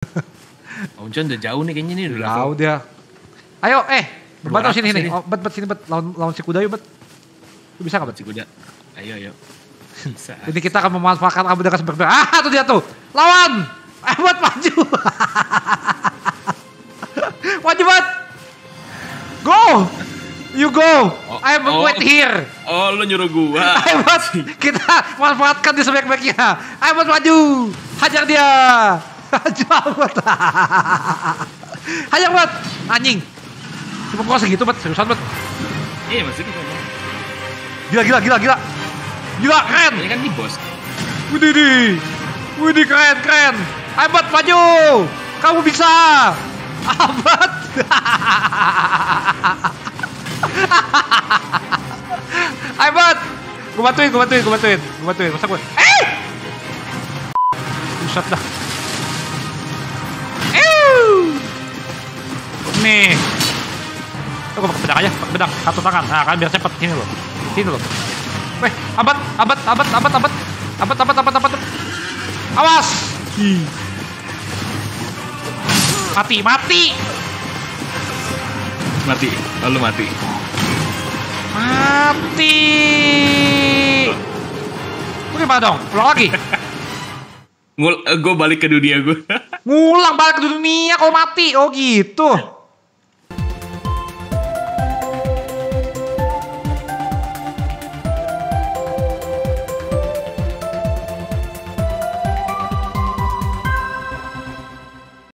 Oncon udah jauh nih kayaknya nih udah. Jauh dia. Ayo, eh. Bet, bet, 200 sini, sini. ini. Oh, bet, bet, sini, bet. Lawan, lawan si kuda yuk, bet. Lu bisa gak, bet? Si kuda. Ayo ayo. Bisa. Ini kita akan memanfaatkan kamu dengan sebaik Ah, itu dia tuh. Lawan. Eh, bet, maju. maju, bet. Go. You go. Oh, I'm oh. wait here. Oh lu nyuruh gua. Ayo, bet. Kita manfaatkan di sebaik-baiknya. Ayo, bet, maju. Hajar dia. Hajar, bet. Hajar, bet. Anjing. Cuma kok segitu, bet. Seriusan, bet. Iya masih di sana. Gila, gila, gila, gila. Gila, keren. Ini kan di bos. Widih, di. Widih, keren, keren. Hebat, maju. Kamu bisa. Abad. Hebat. Gue bantuin, gue bantuin, gue bantuin. Gue bantuin, masa gue. Eh! Buset dah. Nih. Tuh gue pakai pedang aja, pakai pedang. Satu tangan. Nah, kan biar cepet. Sini loh. Sini loh. Weh, abad, abad, abad, abad, abad. Abad, abad, abad, abad. Awas. Mati, mati. Mati. Oh, lu mati. Mati. Lu gimana dong? Ulang lagi. Ngul, gue balik ke dunia gue. Ngulang balik ke dunia kalau mati. Oh gitu.